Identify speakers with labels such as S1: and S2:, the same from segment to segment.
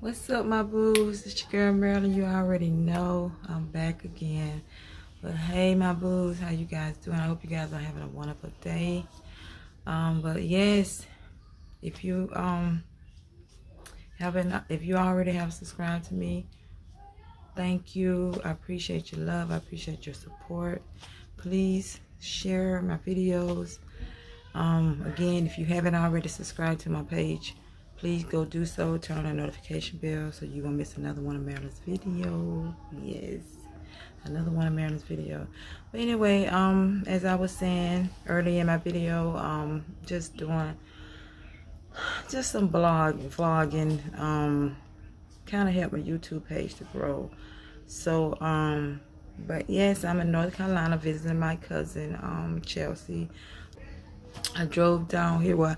S1: What's up, my boos? It's your girl Marilyn. You already know I'm back again. But hey, my boos, how you guys doing? I hope you guys are having a wonderful day. Um, but yes, if you um haven't, if you already have subscribed to me, thank you. I appreciate your love. I appreciate your support. Please share my videos. Um, again, if you haven't already subscribed to my page, please go do so. Turn on the notification bell so you won't miss another one of marilyn's video. Yes another one of marilyn's video. But anyway um as i was saying early in my video um just doing just some blog vlogging um kind of help my youtube page to grow. So um but yes i'm in north carolina visiting my cousin um chelsea. I drove down here well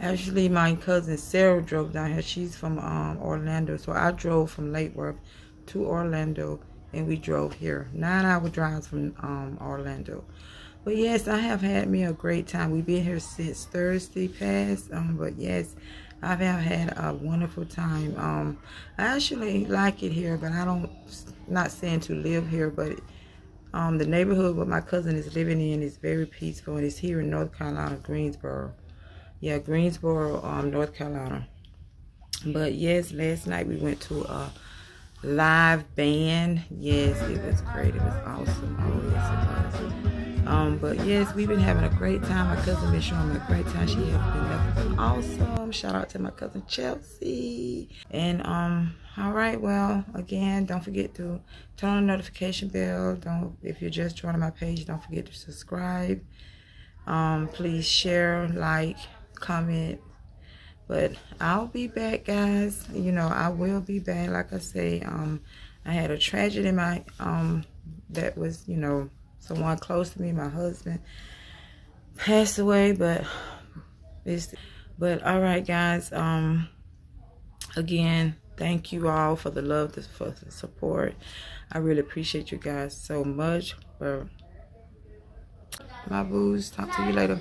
S1: Actually, my cousin Sarah drove down here. She's from um, Orlando. So I drove from Lake Worth to Orlando and we drove here. Nine hour drives from um, Orlando. But yes, I have had me a great time. We've been here since Thursday past. Um, but yes, I've had a wonderful time. Um, I actually like it here, but I don't, not saying to live here, but um, the neighborhood where my cousin is living in is very peaceful and it's here in North Carolina, Greensboro yeah, Greensboro, um, North Carolina. But yes, last night we went to a live band. Yes, it was great. It was awesome. Oh, yes, it was. Um, but yes, we've been having a great time. My cousin been showing me a great time. She has been nothing awesome. Shout out to my cousin Chelsea. And um, all right, well, again, don't forget to turn on the notification bell. Don't if you're just joining my page, don't forget to subscribe. Um, please share, like, comment. But I'll be back, guys. You know, I will be back. Like I say, um, I had a tragedy in my, um, that was, you know, someone close to me, my husband, passed away. But it's, but all right, guys. Um, again, thank you all for the love, for the support. I really appreciate you guys so much. For my boos. Talk to you later.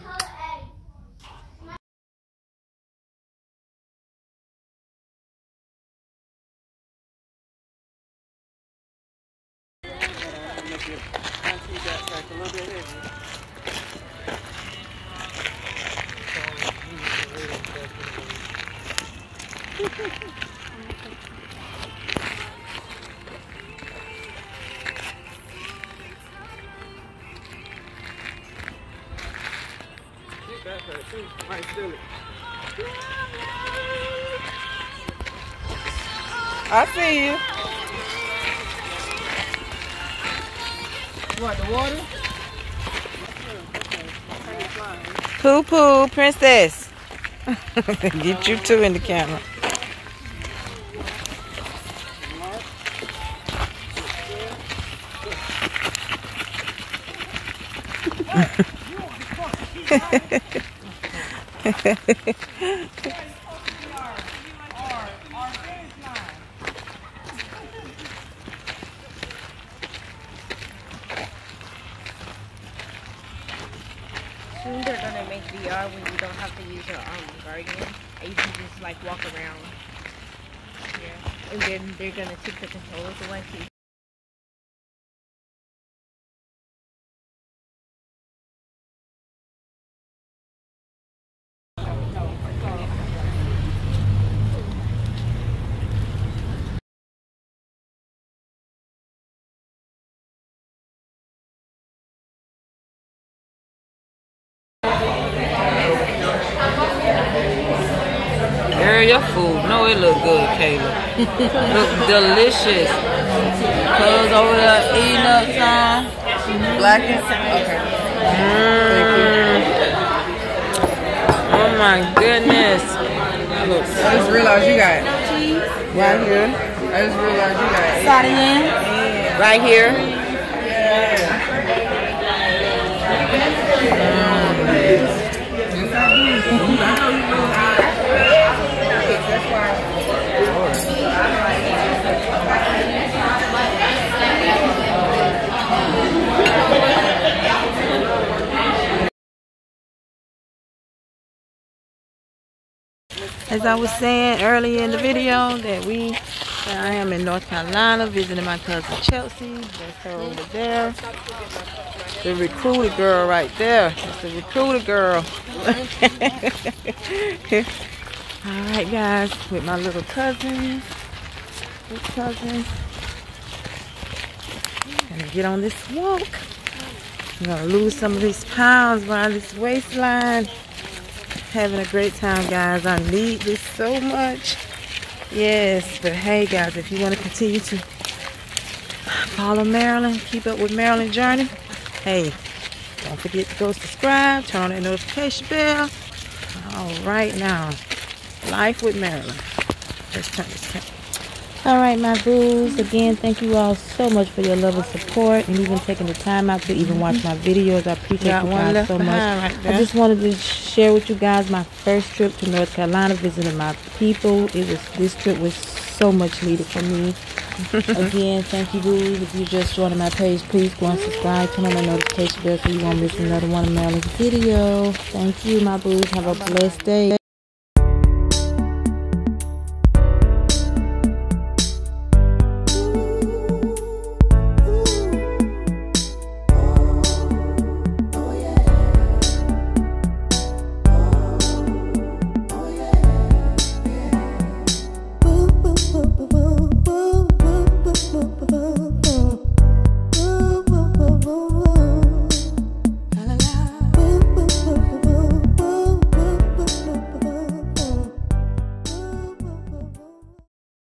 S2: Might steal it.
S1: I see you.
S2: What, the water?
S1: Poo poo, princess. Get you two in the camera.
S3: Soon they're gonna make VR when you don't have to use your um guardian. And you can just like walk around. Yeah. And then they're gonna take the controllers away
S1: your food. No, it look good, Kayla. look delicious. Cuz over there eating up some. Black and Okay. Mm. Oh my goodness.
S2: I just realized you got it.
S1: Right here.
S2: I just realized you got it.
S1: Sardine. Right here. As I was saying earlier in the video, that we, that I am in North Carolina visiting my cousin Chelsea. That's her over there. The recruiter girl right there. The recruiter girl. All right, guys, with my little cousins, big cousins. Gonna get on this walk. I'm gonna lose some of these pounds around this waistline. Having a great time, guys. I need this so much. Yes, but hey, guys, if you want to continue to follow Marilyn, keep up with Marilyn Journey, hey, don't forget to go subscribe, turn on that notification bell. All right, now, life with Marilyn. Let's turn this camera. All right, my boos. Again, thank you all so much for your love and support and even taking the time out to even watch my videos. I appreciate
S2: Got
S1: you guys so much.
S2: right
S1: I just wanted to share with you guys my first trip to North Carolina, visiting my people. It was this trip was so much needed for me. Again, thank you, boos. If you just joined my page, please go and subscribe, turn on the notification bell so you won't miss another one of Marilyn's video. Thank you, my boos. Have a blessed day.